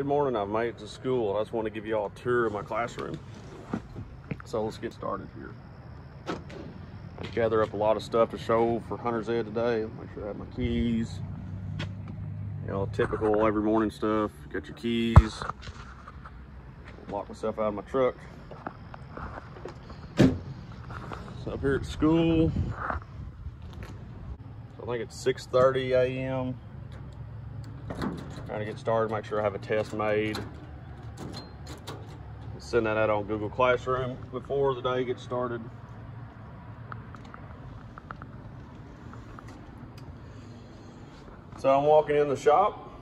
Good morning, I've made it to school. I just want to give you all a tour of my classroom. So let's get started here. Gather up a lot of stuff to show for Hunter's Ed today. Make sure I have my keys. You know, typical every morning stuff. Got your keys. Lock myself out of my truck. So up here at school, so I think it's 6.30 a.m. Trying to get started, make sure I have a test made. Send that out on Google Classroom before the day gets started. So I'm walking in the shop.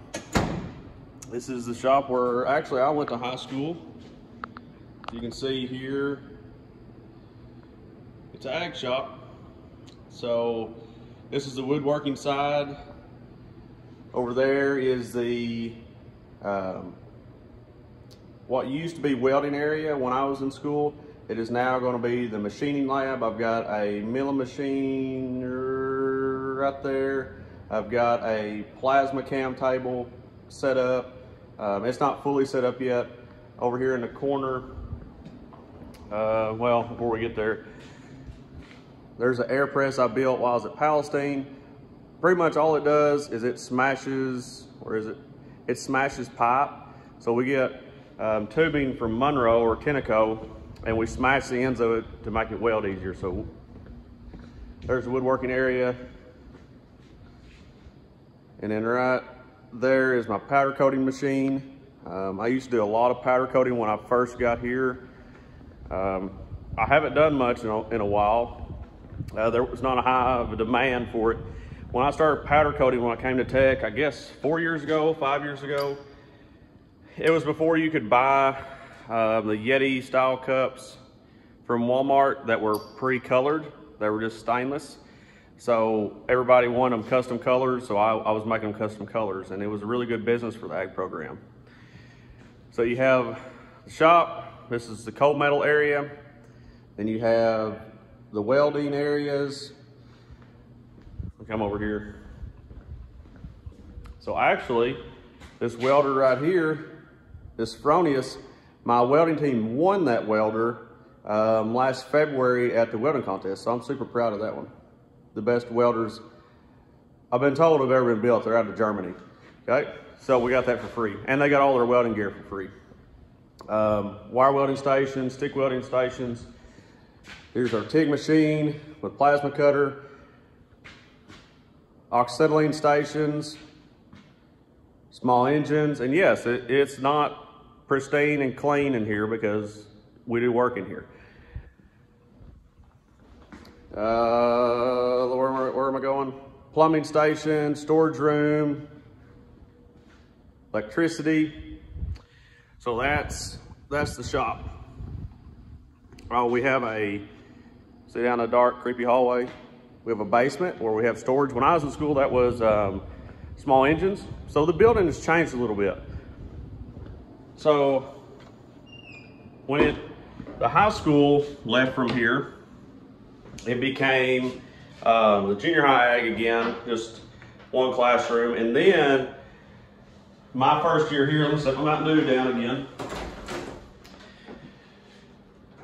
This is the shop where actually I went to high school. You can see here, it's an ag shop. So this is the woodworking side. Over there is the, um, what used to be welding area when I was in school. It is now gonna be the machining lab. I've got a milling machine right there. I've got a plasma cam table set up. Um, it's not fully set up yet. Over here in the corner, uh, well, before we get there, there's an air press I built while I was at Palestine pretty much all it does is it smashes, or is it? It smashes pipe. So we get um, tubing from Monroe or Tenneco, and we smash the ends of it to make it weld easier. So there's the woodworking area. And then right there is my powder coating machine. Um, I used to do a lot of powder coating when I first got here. Um, I haven't done much in a, in a while. Uh, there was not a high of a demand for it. When I started powder coating when I came to Tech, I guess four years ago, five years ago, it was before you could buy uh, the Yeti style cups from Walmart that were pre-colored. They were just stainless. So everybody wanted them custom colors, so I, I was making them custom colors, and it was a really good business for the ag program. So you have the shop, this is the cold metal area, then you have the welding areas, come over here. So actually, this welder right here, this Fronius, my welding team won that welder um, last February at the welding contest. So I'm super proud of that one. The best welders I've been told have ever been built. They're out of Germany. Okay, so we got that for free. And they got all their welding gear for free. Um, wire welding stations, stick welding stations. Here's our TIG machine with plasma cutter oxyacetylene stations, small engines, and yes, it, it's not pristine and clean in here because we do work in here. Uh, where, am I, where am I going? Plumbing station, storage room, electricity. So that's that's the shop. Oh, we have a sit down a dark, creepy hallway. We have a basement where we have storage. When I was in school, that was um, small engines. So the building has changed a little bit. So when it, the high school left from here, it became uh, the junior high ag again, just one classroom. And then my first year here, let's set my Mountain Dew down again.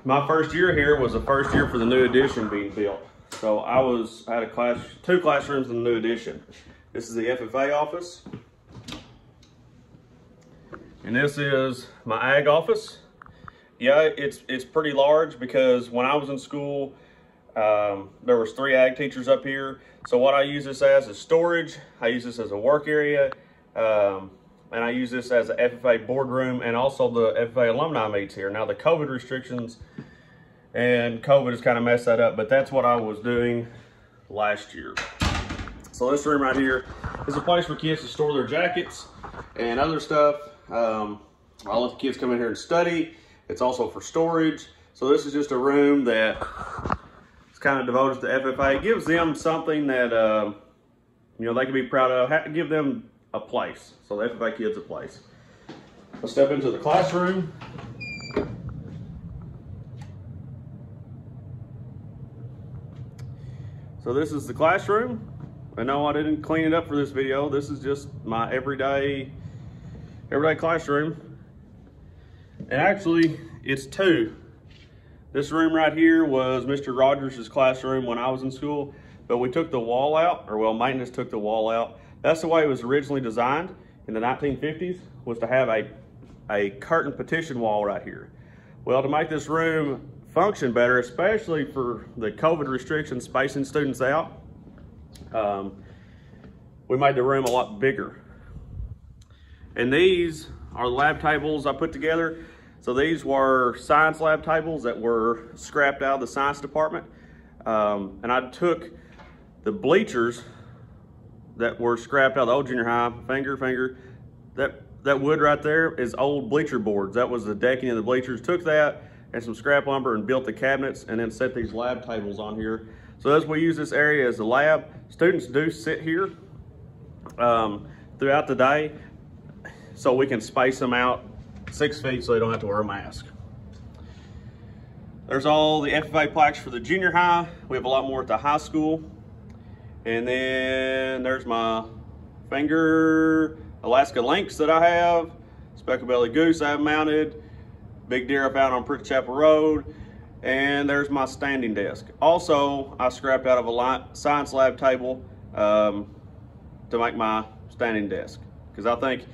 My first year here was the first year for the new addition being built. So I was, I had a class, two classrooms in the new addition. This is the FFA office. And this is my ag office. Yeah, it's, it's pretty large because when I was in school, um, there was three ag teachers up here. So what I use this as is storage. I use this as a work area. Um, and I use this as a FFA boardroom and also the FFA alumni meets here. Now the COVID restrictions and COVID has kind of messed that up, but that's what I was doing last year. So this room right here is a place for kids to store their jackets and other stuff. Um, I'll let the kids come in here and study. It's also for storage. So this is just a room that is kind of devoted to FFA. It gives them something that, uh, you know, they can be proud of. Give them a place. So the FFA kids a place. Let's step into the classroom. So this is the classroom. I know I didn't clean it up for this video. This is just my everyday everyday classroom. And actually, it's two. This room right here was Mr. Rogers' classroom when I was in school, but we took the wall out, or well, maintenance took the wall out. That's the way it was originally designed in the 1950s, was to have a, a curtain petition wall right here. Well, to make this room function better, especially for the COVID restrictions spacing students out, um, we made the room a lot bigger. And these are lab tables I put together. So these were science lab tables that were scrapped out of the science department. Um, and I took the bleachers that were scrapped out of the old junior high, finger, finger, that, that wood right there is old bleacher boards. That was the decking of the bleachers. Took that and some scrap lumber and built the cabinets and then set these lab tables on here. So as we use this area as a lab, students do sit here um, throughout the day so we can space them out six feet so they don't have to wear a mask. There's all the FFA plaques for the junior high. We have a lot more at the high school. And then there's my finger Alaska lynx that I have, speckled belly goose I have mounted, big deer up found on Prickett Chapel Road, and there's my standing desk. Also, I scrapped out of a science lab table um, to make my standing desk because I think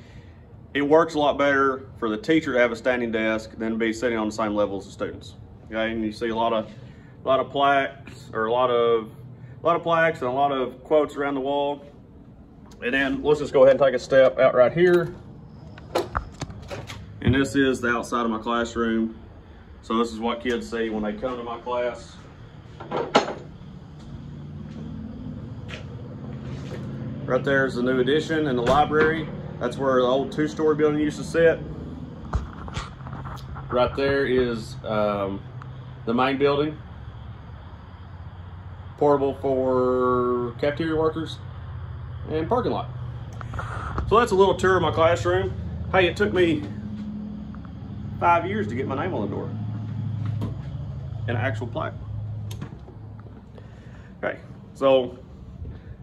it works a lot better for the teacher to have a standing desk than be sitting on the same level as the students. Okay, and you see a lot of a lot of plaques or a lot of a lot of plaques and a lot of quotes around the wall. And then let's just go ahead and take a step out right here. And this is the outside of my classroom. So this is what kids see when they come to my class. Right there is the new addition in the library. That's where the old two-story building used to sit. Right there is um, the main building. Portable for cafeteria workers and parking lot. So that's a little tour of my classroom. Hey, it took me five years to get my name on the door. and An actual plaque. Okay, so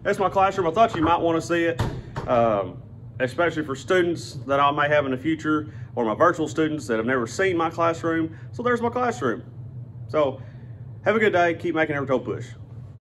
that's my classroom. I thought you might want to see it. Um, especially for students that I may have in the future or my virtual students that have never seen my classroom. So there's my classroom. So have a good day. Keep making every toe push.